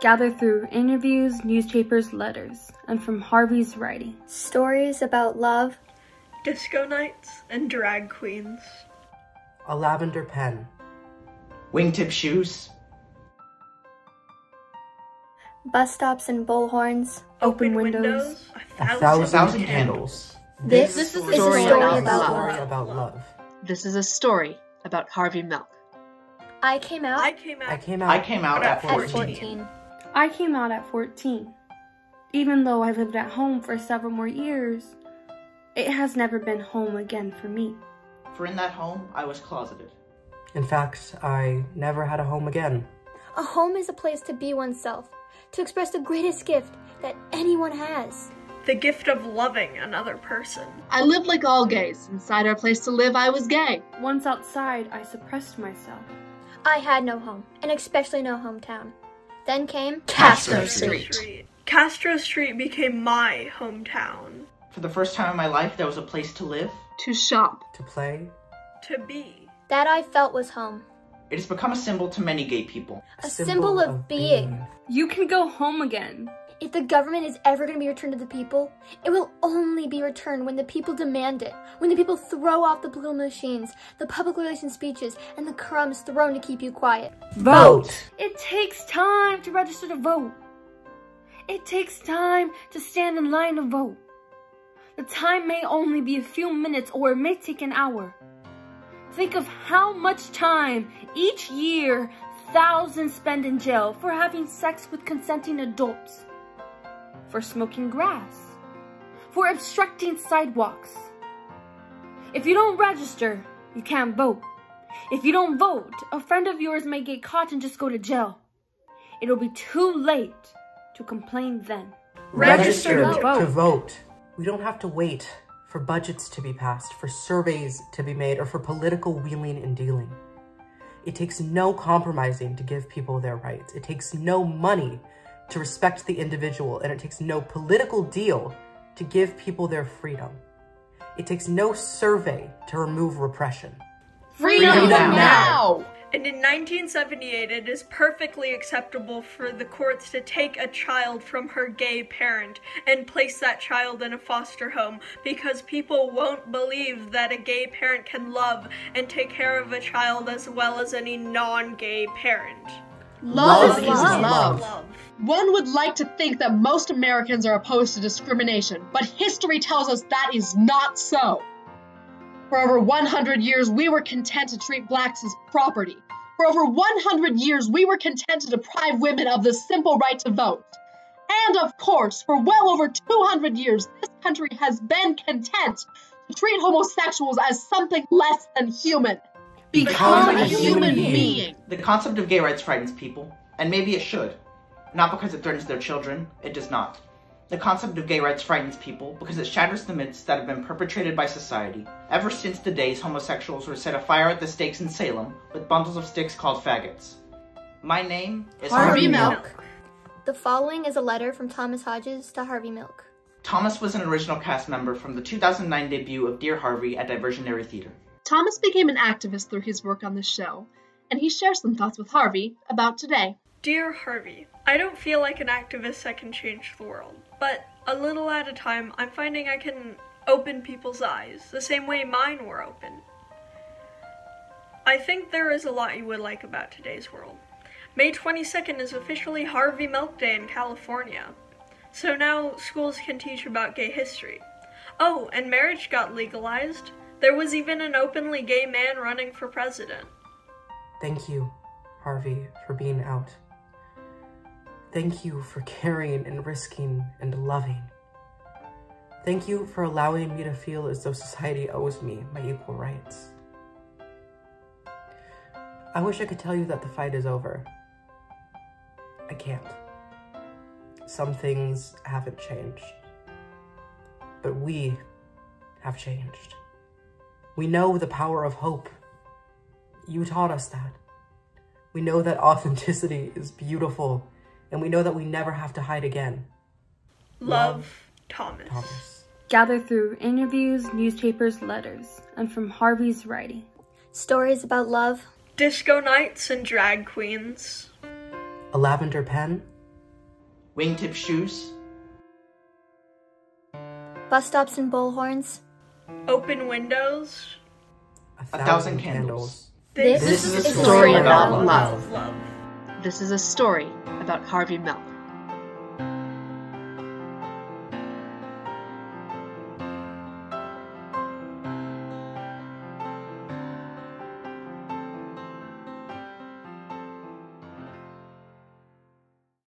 gathered through interviews, newspapers, letters, and from Harvey's writing. Stories about love, disco nights, and drag queens. A lavender pen. Wingtip shoes. Bus stops and bullhorns. Open, windows. A thousand, A thousand, thousand candles. This, This is is a a story story about about love. love. about love. This is a story about Harvey Milk. I came out I came out. I came out. I came out at At 14. 14. I came out at 14. Even though I lived at home for several more years, it has never been home again for me. For in that home, I was closeted. In fact, I never had a home again. A home is a place to be oneself, to express the greatest gift that anyone has. The gift of loving another person. I lived like all gays. Inside our place to live, I was gay. Once outside, I suppressed myself. I had no home, and especially no hometown. Then came Castro Castro Street. Street. Castro Street became my hometown. For the first time in my life, there was a place to live. To shop. To play, To be. That I felt was home. It has become a symbol to many gay people. A symbol of being. You can go home again. If the government is ever going to be returned to the people, it will only be returned when the people demand it, when the people throw off the political machines, the public relations speeches, and the crumbs thrown to keep you quiet. Vote. It takes time to register to vote. It takes time to stand in line to vote. The time may only be a few minutes or it may take an hour. Think of how much time each year thousands spend in jail for having sex with consenting adults, for smoking grass, for obstructing sidewalks. If you don't register, you can't vote. If you don't vote, a friend of yours may get caught and just go to jail. It'll be too late to complain then. Register to vote. To vote. We don't have to wait for budgets to be passed, for surveys to be made, or for political wheeling and dealing. It takes no compromising to give people their rights. It takes no money to respect the individual, and it takes no political deal to give people their freedom. It takes no survey to remove repression. Freedom, now! And in 1978, it is perfectly acceptable for the courts to take a child from her gay parent and place that child in a foster home because people won't believe that a gay parent can love and take care of a child as well as any non gay parent. Love, is is love. love. Love. One would like to think that most Americans are opposed to discrimination, but history tells us that is not so. For over 100 years, we were content to treat blacks as property. For over 100 years, we were content to deprive women of the simple right to vote. And of course, for well over 200 years, this country has been content to treat homosexuals as something less than human. Become a human being. The concept of gay rights frightens people, and maybe it should. Not because it threatens their children, it does not. The concept of gay rights frightens people because it shatters the myths that have been perpetrated by society ever since the days homosexuals were set afire at the stakes in Salem with bundles of sticks called faggots. My name is Harvey Milk. The following is a letter from Thomas Hodges to Harvey Milk. Thomas was an original cast member from the 2009 debut of Dear Harvey at Diversionary Theater. Thomas became an activist through his work on the show, and he shares some thoughts with Harvey about today. Dear Harvey, I don't feel like an activist that can change the world, but a little at a time, I'm finding I can open people's eyes the same way mine were open. I think there is a lot you would like about today's world. May 22nd is officially Harvey Milk Day in California, so now schools can teach about gay history. Oh, and marriage got legalized. There was even an openly gay man running for president. Thank you, Harvey, for being out. Thank you for caring and risking and loving. Thank you for allowing me to feel as though society owes me my equal rights. I wish I could tell you that the fight is over. I can't. Some things haven't changed. But we have changed. We know the power of hope. You taught us that. We know that authenticity is beautiful, and we know that we never have to hide again. Love, Thomas. Thomas. Gathered through interviews, newspapers, letters, and from Harvey's writing. Stories about love, Disco nights and drag queens. A lavender pen, Wingtip shoes. Bus stops and bullhorns. Open windows. A thousand candles. This, This is a a story about of love. love. This is a story about Harvey Milk.